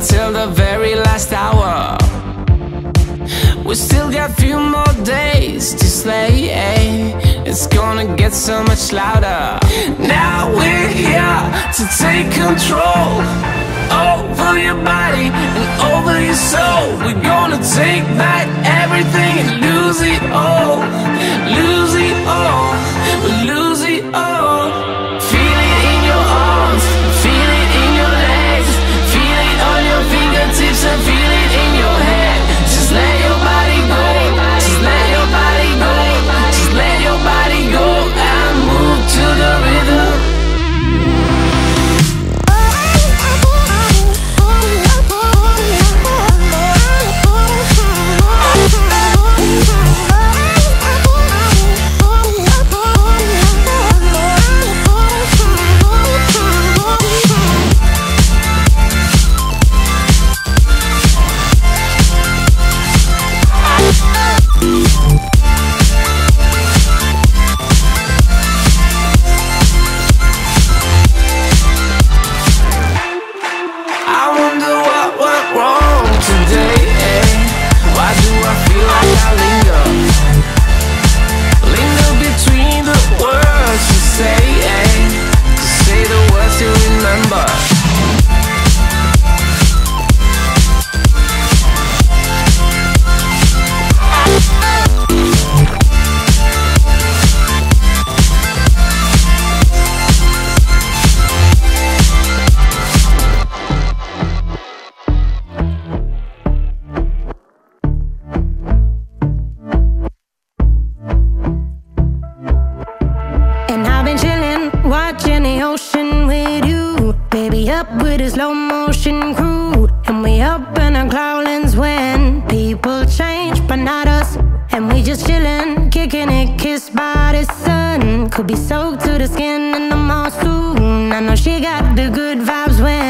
Until the very last hour. We still got a few more days to slay, eh? It's gonna get so much louder. Now we're here to take control over your body and over your soul. We're gonna take back everything and lose it all. Lose it all. Lose fingertips and Up with a slow motion crew. And we up in our clouds when people change, but not us. And we just chillin', kicking it, kissed by the sun. Could be soaked to the skin in the mall soon. I know she got the good vibes when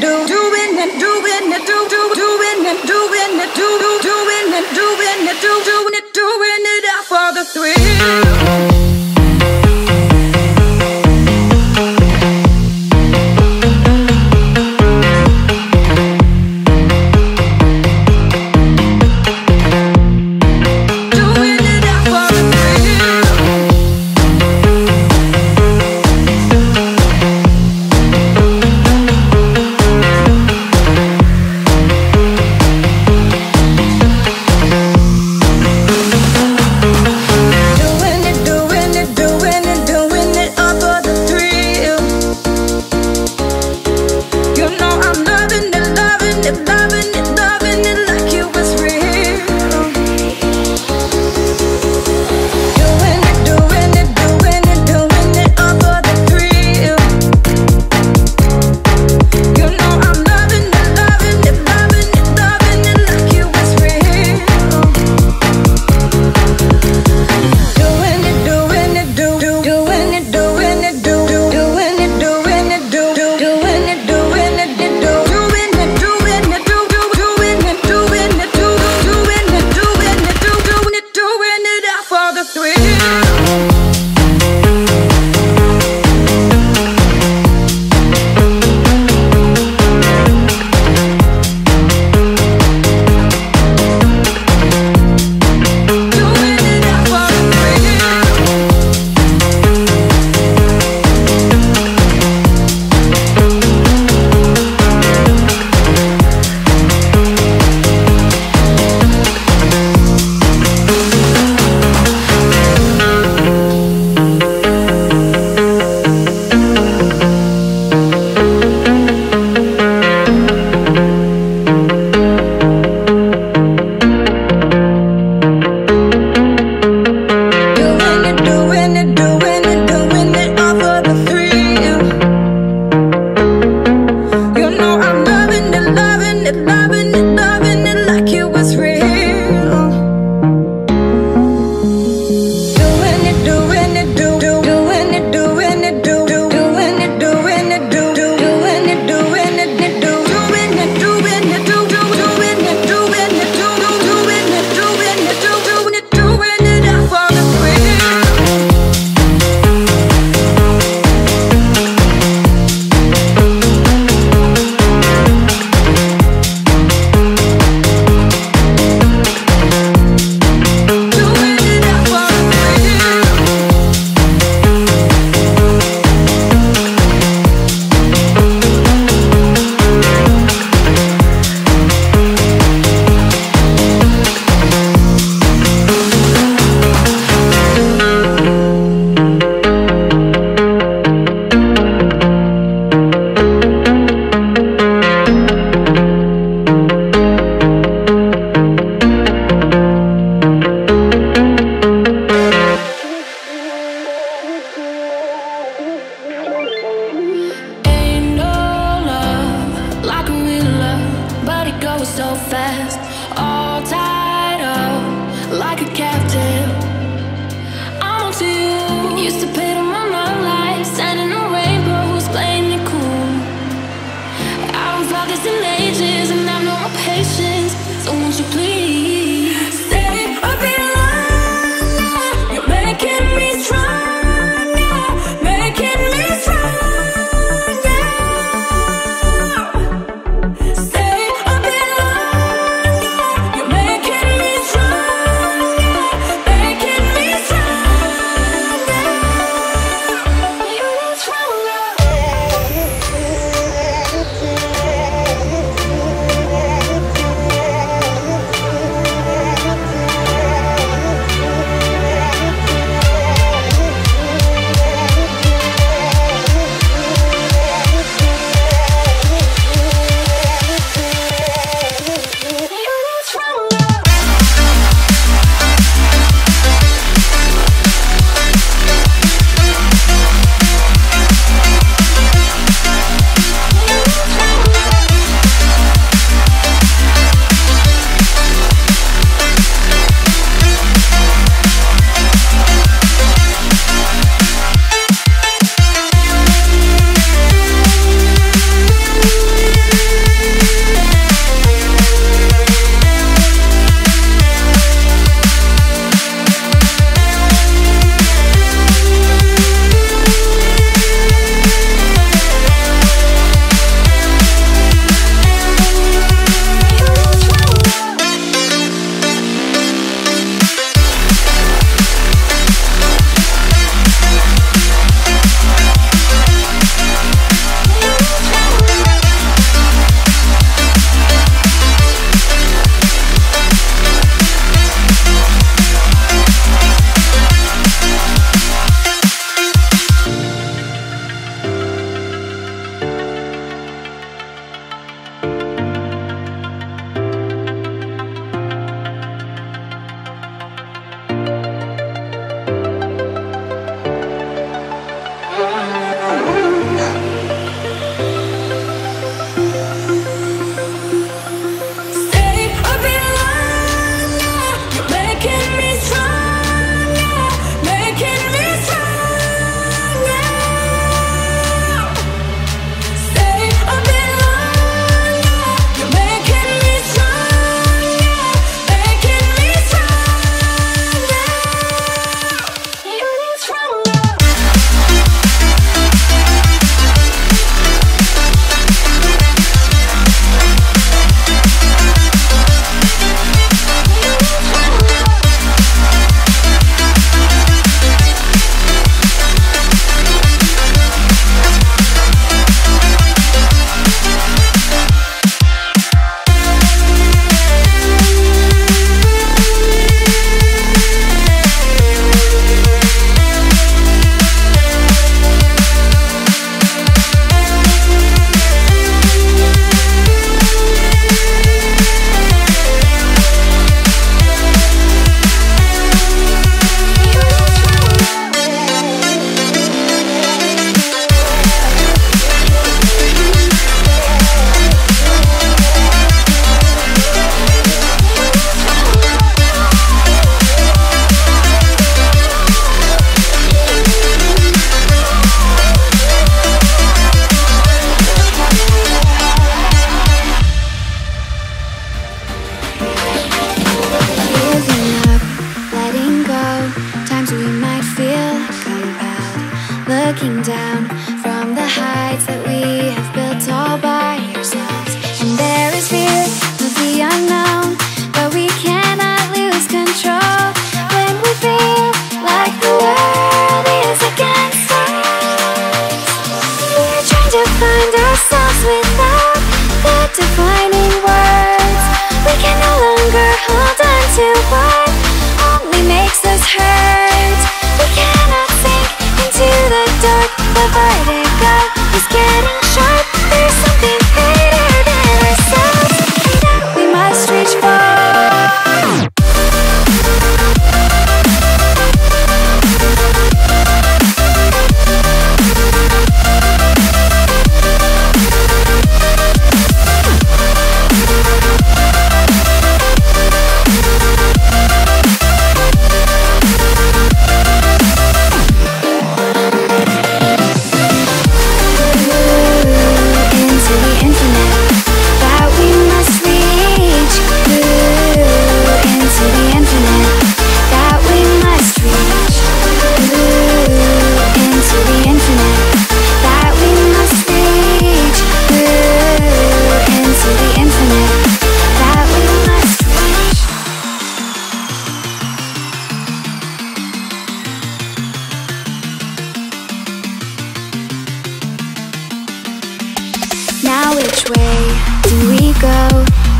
do. do.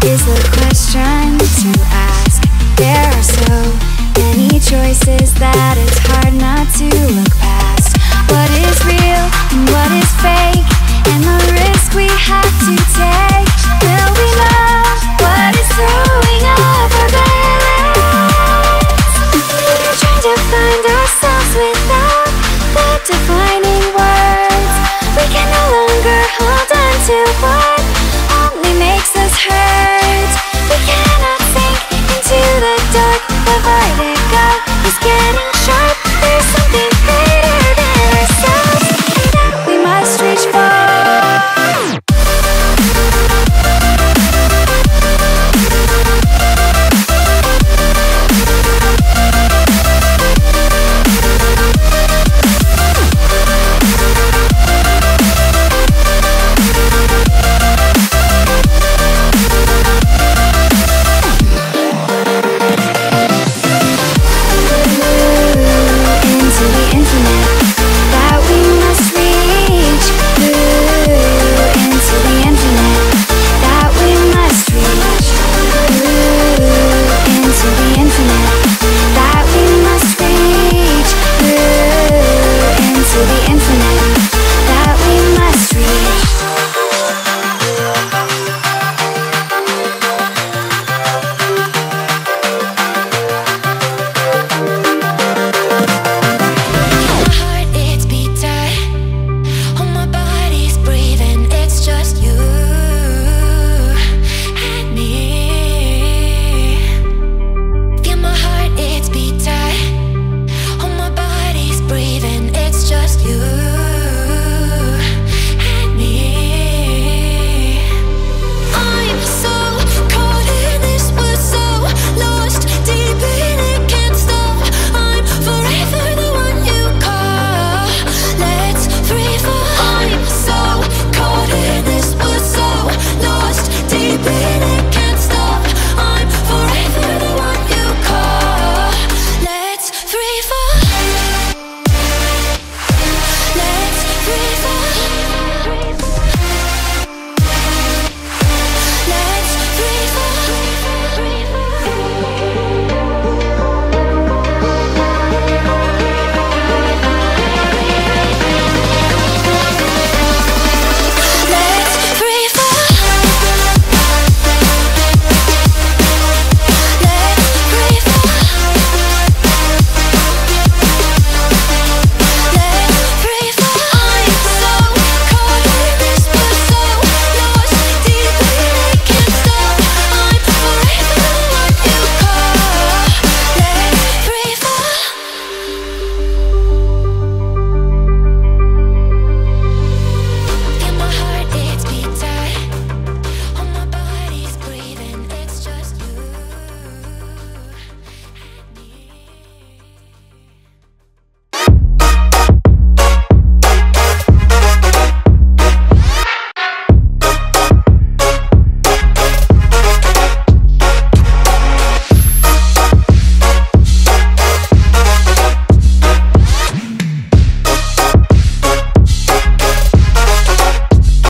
is the question to ask. There are so many choices that it's hard not to look past. What is real and what is fake, and the risk we have to take. Will we know what is throwing off our balance? We're trying to find ourselves without the defining words. We can no longer hold on to what.